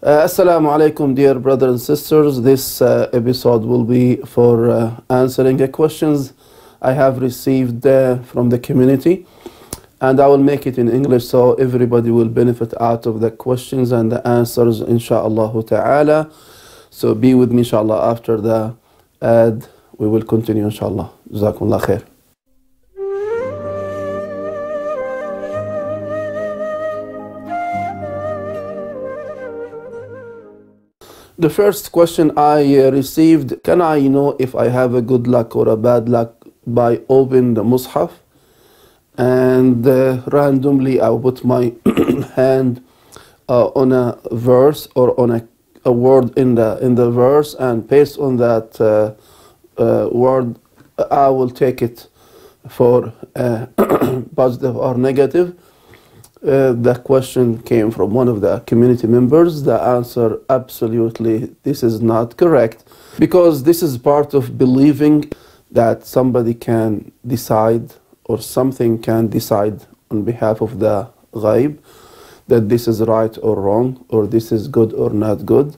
Uh, Assalamu alaikum, dear brothers and sisters. This uh, episode will be for uh, answering the questions I have received uh, from the community, and I will make it in English so everybody will benefit out of the questions and the answers, inshallah ta'ala. So be with me, inshallah. After the ad, we will continue, inshallah. Jazakumullah khair. The first question I uh, received Can I know if I have a good luck or a bad luck by opening the Mus'haf? And uh, randomly I put my hand uh, on a verse or on a, a word in the, in the verse, and based on that uh, uh, word, I will take it for positive or negative. Uh, the question came from one of the community members. The answer absolutely this is not correct because this is part of believing that somebody can decide or something can decide on behalf of the ghaib that this is right or wrong or this is good or not good.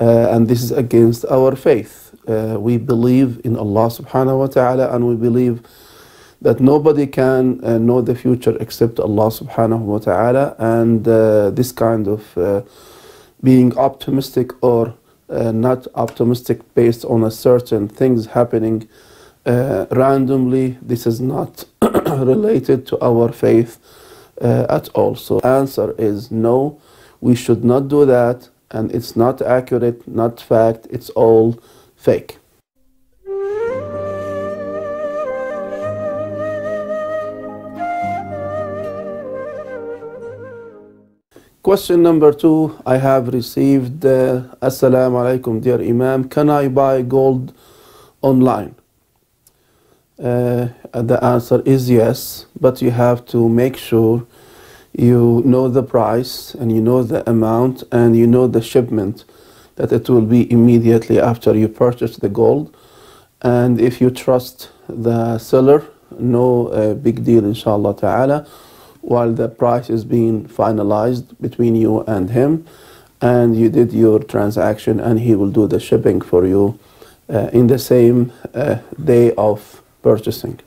Uh, and this is against our faith. Uh, we believe in Allah subhanahu wa ta'ala and we believe that nobody can uh, know the future except Allah subhanahu wa ta'ala and uh, this kind of uh, being optimistic or uh, not optimistic based on a certain things happening uh, randomly this is not related to our faith uh, at all. So answer is no we should not do that and it's not accurate not fact it's all fake Question number two I have received uh, Assalamu alaikum, dear Imam. Can I buy gold online? Uh, the answer is yes, but you have to make sure you know the price and you know the amount and you know the shipment that it will be immediately after you purchase the gold. And if you trust the seller, no uh, big deal, inshallah ta'ala while the price is being finalized between you and him and you did your transaction and he will do the shipping for you uh, in the same uh, day of purchasing.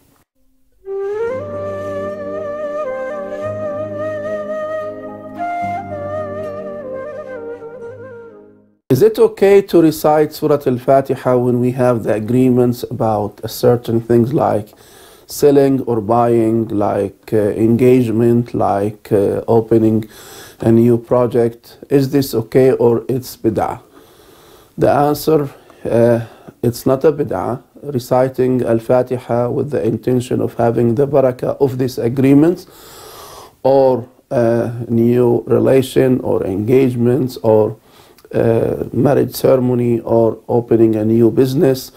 Is it okay to recite Surah Al-Fatiha when we have the agreements about certain things like selling or buying, like uh, engagement, like uh, opening a new project. Is this okay or it's bid'ah? The answer, uh, it's not a bid'ah. Reciting Al-Fatiha with the intention of having the barakah of these agreements or new relation or engagements or marriage ceremony or opening a new business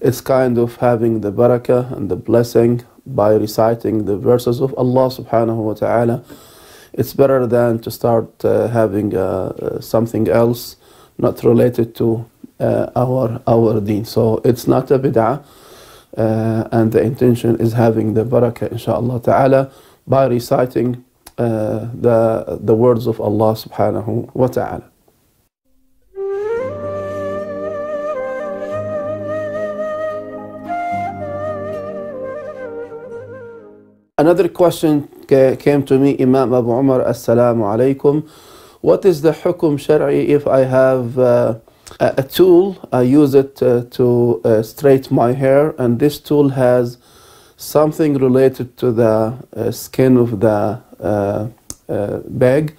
it's kind of having the barakah and the blessing by reciting the verses of Allah subhanahu wa ta'ala. It's better than to start uh, having uh, uh, something else not related to uh, our our deen. So it's not a bid'ah, uh, and the intention is having the barakah, inshaAllah ta'ala, by reciting uh, the, the words of Allah subhanahu wa ta'ala. Another question came to me, Imam Abu Umar, Assalamu alaikum. What is the hukum shari if I have uh, a tool, I use it uh, to uh, straighten my hair, and this tool has something related to the uh, skin of the uh, uh, bag?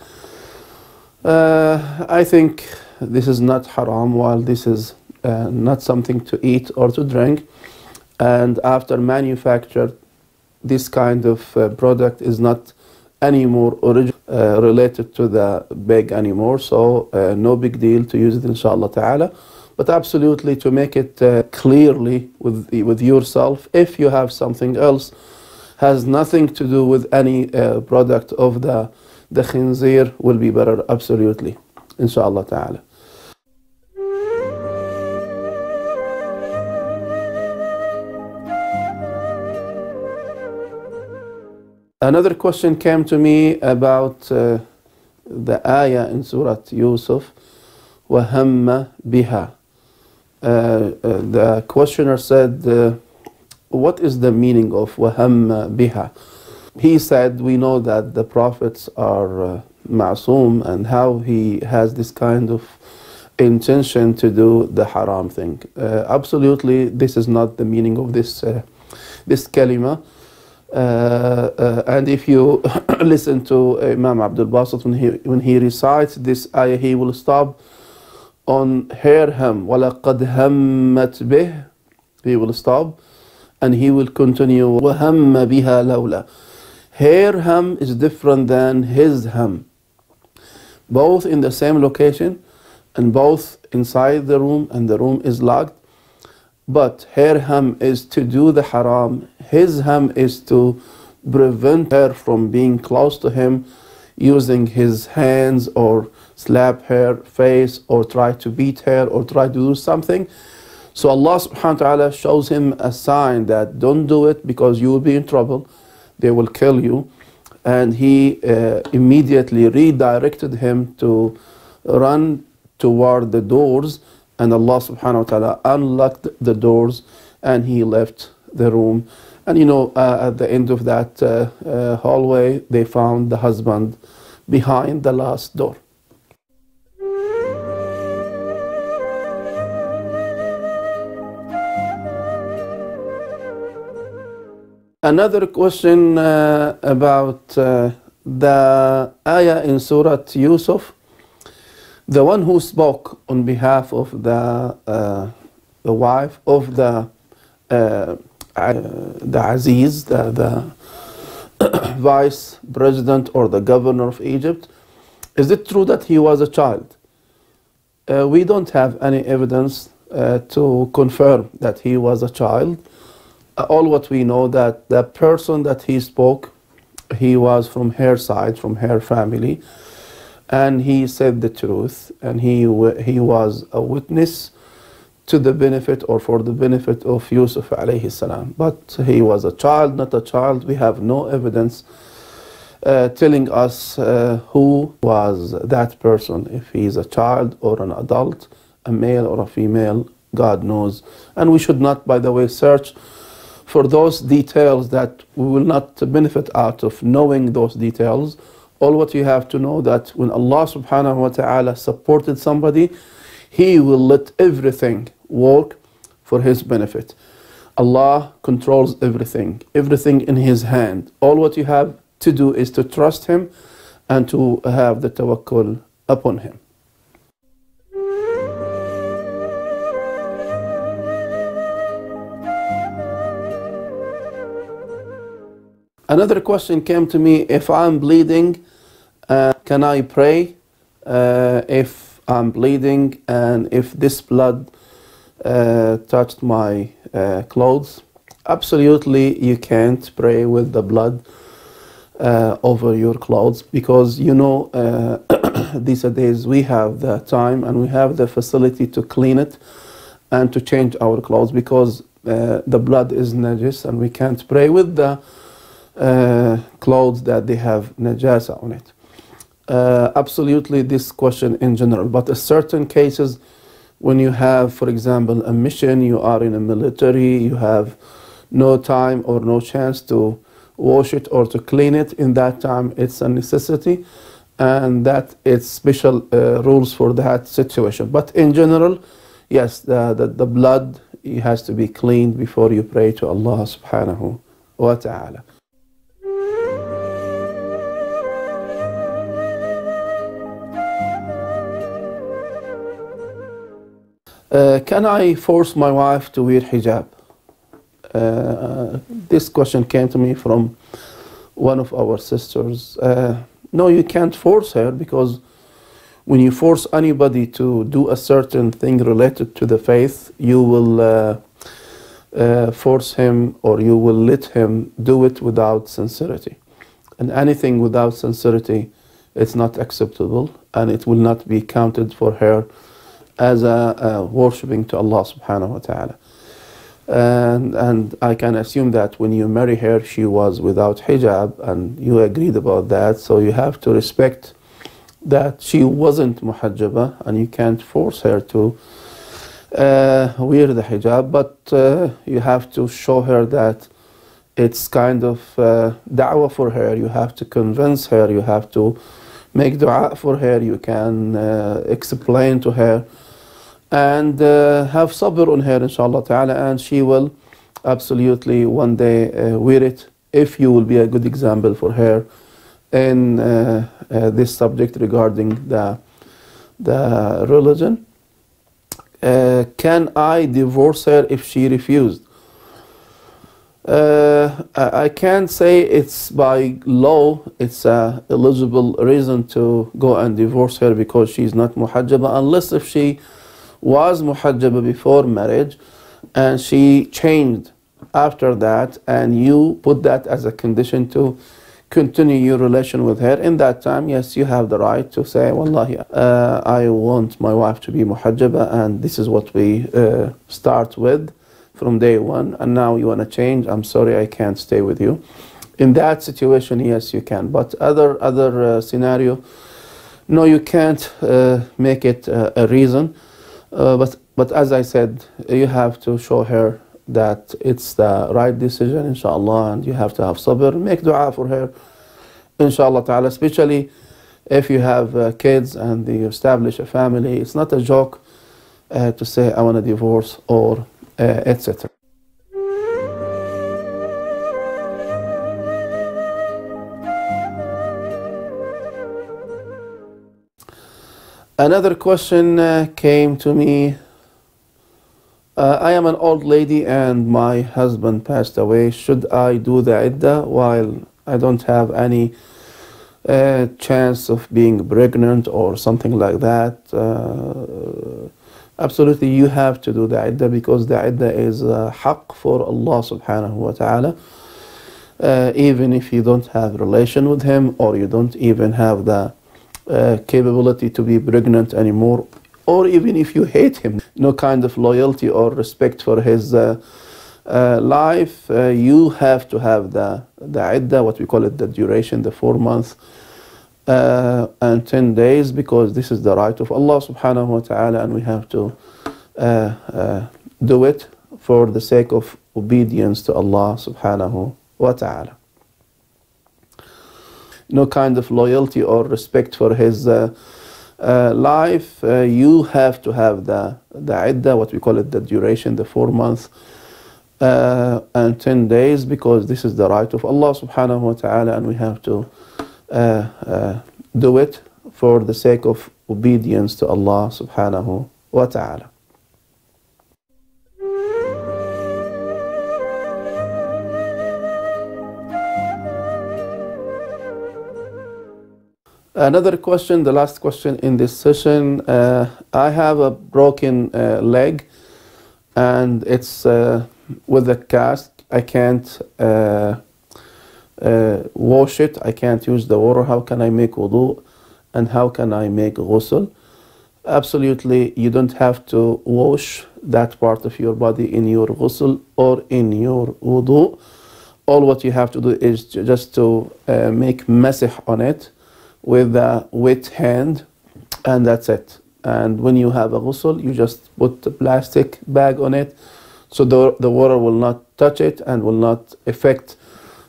I think this is not haram, while this is not something to eat or to drink. And after manufactured this kind of uh, product is not anymore origin, uh, related to the bag anymore so uh, no big deal to use it inshallah ta'ala. But absolutely to make it uh, clearly with, with yourself if you have something else has nothing to do with any uh, product of the the khinzir will be better absolutely inshallah ta'ala Another question came to me about uh, the ayah in Surah Yusuf, وَهَمَّ بِهَا. Uh, uh, the questioner said, uh, what is the meaning of وَهَمَّ بِهَا? He said, we know that the prophets are uh, ma'soom and how he has this kind of intention to do the haram thing. Uh, absolutely, this is not the meaning of this, uh, this kalima. Uh, uh, and if you listen to Imam Abdul Basit when he, when he recites this ayah, he will stop on her ham, وَلَقَدْ هَمَّتْ بِهِ He will stop and he will continue وَهَمَّ بِهَا لَوْلَا Her ham is different than his ham. Both in the same location and both inside the room and the room is locked. But her ham is to do the haram. His ham is to prevent her from being close to him using his hands or slap her face or try to beat her or try to do something. So Allah subhanahu wa ta'ala shows him a sign that don't do it because you will be in trouble. They will kill you. And he uh, immediately redirected him to run toward the doors and Allah subhanahu wa ta'ala unlocked the doors and he left the room. And you know, uh, at the end of that uh, uh, hallway, they found the husband behind the last door. Another question uh, about uh, the ayah in Surah Yusuf, the one who spoke on behalf of the, uh, the wife of the, uh, the Aziz, the, the vice president or the governor of Egypt, is it true that he was a child? Uh, we don't have any evidence uh, to confirm that he was a child all what we know that the person that he spoke, he was from her side, from her family, and he said the truth, and he he was a witness to the benefit or for the benefit of Yusuf alayhi salam. But he was a child, not a child. We have no evidence uh, telling us uh, who was that person, if he is a child or an adult, a male or a female, God knows. And we should not, by the way, search for those details that we will not benefit out of knowing those details. All what you have to know that when Allah subhanahu wa ta'ala supported somebody, He will let everything work for His benefit. Allah controls everything, everything in His hand. All what you have to do is to trust Him and to have the tawakkul upon Him. Another question came to me if I'm bleeding, uh, can I pray? Uh, if I'm bleeding and if this blood touched my uh, clothes, absolutely you can't pray with the blood uh, over your clothes because you know uh, these days we have the time and we have the facility to clean it and to change our clothes because the blood is najis and we can't pray with the uh, clothes that they have najasa on it. Uh, absolutely this question in general, but in certain cases when you have, for example, a mission, you are in a military, you have no time or no chance to wash it or to clean it, in that time it's a necessity and that it's special uh, rules for that situation. But in general, yes, the, the, the blood has to be cleaned before you pray to Allah subhanahu wa ta'ala. Uh, can I force my wife to wear hijab? Uh, this question came to me from one of our sisters. Uh, no, you can't force her because when you force anybody to do a certain thing related to the faith, you will uh, uh, force him or you will let him do it without sincerity. And anything without sincerity, it's not acceptable and it will not be counted for her as a, a worshipping to Allah subhanahu wa ta'ala. And, and I can assume that when you marry her, she was without hijab, and you agreed about that. So you have to respect that she wasn't muhajjaba and you can't force her to uh, wear the hijab, but uh, you have to show her that it's kind of uh, da'wah for her. You have to convince her, you have to make dua for her, you can uh, explain to her and uh, have sabr on her, inshallah ta'ala, and she will absolutely one day uh, wear it if you will be a good example for her in uh, uh, this subject regarding the, the religion. Uh, can I divorce her if she refused? Uh, I can't say it's by law, it's a eligible reason to go and divorce her because she's not muhajjaba, unless if she was muhajjaba before marriage and she changed after that and you put that as a condition to continue your relation with her. In that time yes you have the right to say wallahi uh, i want my wife to be muhajjaba and this is what we uh, start with from day one and now you want to change i'm sorry i can't stay with you. In that situation yes you can. But other other uh, scenario no you can't uh, make it uh, a reason uh, but but as i said you have to show her that it's the right decision, inshallah, and you have to have sabr. Make dua for her, inshallah ta'ala, especially if you have uh, kids and you establish a family. It's not a joke uh, to say, I want a divorce or uh, etc. Another question uh, came to me uh, I am an old lady and my husband passed away. Should I do the iddah while I don't have any uh, chance of being pregnant or something like that? Uh, absolutely, you have to do the iddah because the iddah is a haqq for Allah subhanahu wa ta'ala. Uh, even if you don't have relation with him or you don't even have the uh, capability to be pregnant anymore or even if you hate him, no kind of loyalty or respect for his uh, uh, life, uh, you have to have the, the iddah, what we call it, the duration, the four months uh, and 10 days, because this is the right of Allah subhanahu wa ta'ala, and we have to uh, do it for the sake of obedience to Allah subhanahu wa ta'ala. No kind of loyalty or respect for his uh, life, uh, you have to have the, the iddah, what we call it, the duration, the four months uh, and 10 days, because this is the right of Allah subhanahu wa ta'ala, and we have to uh, uh, do it for the sake of obedience to Allah subhanahu wa ta'ala. Another question, the last question in this session. Uh, I have a broken uh, leg and it's uh, with a cast. I can't uh, uh, wash it. I can't use the water. How can I make wudu? And how can I make ghusl? Absolutely, you don't have to wash that part of your body in your ghusl or in your wudu. All what you have to do is just to uh, make masah on it with a wet hand and that's it. And when you have a ghusl, you just put the plastic bag on it so the, the water will not touch it and will not affect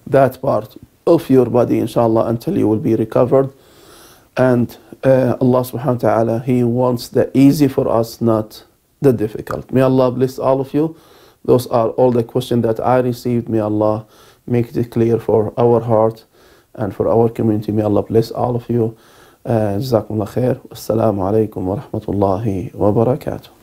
that part of your body, inshallah, until you will be recovered. And uh, Allah subhanahu wa ta'ala, He wants the easy for us, not the difficult. May Allah bless all of you. Those are all the questions that I received. May Allah make it clear for our heart and for our community. May Allah bless all of you. Uh, Jazakumullah khair. Assalamu alaikum wa rahmatullahi wa barakatuh.